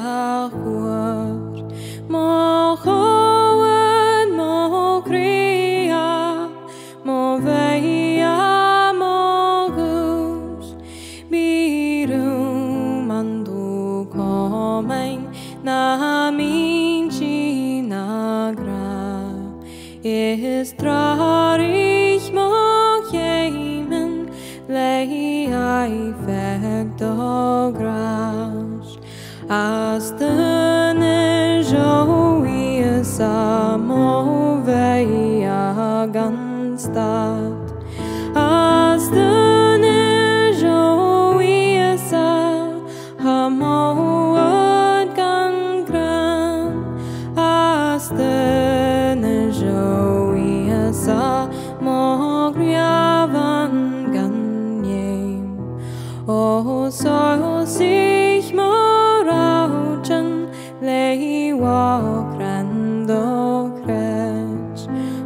cawr Mo chowen, mo cria, mo feia, mo gwrs Mi rhyw na min chi na gra as the jo is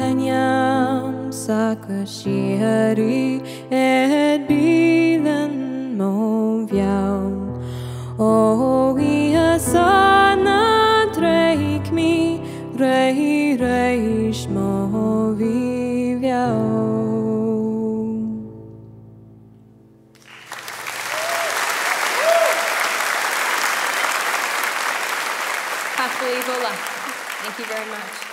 Tanyam sakashiari et bilen mo viau O ia sana treik mi. Thank you very much.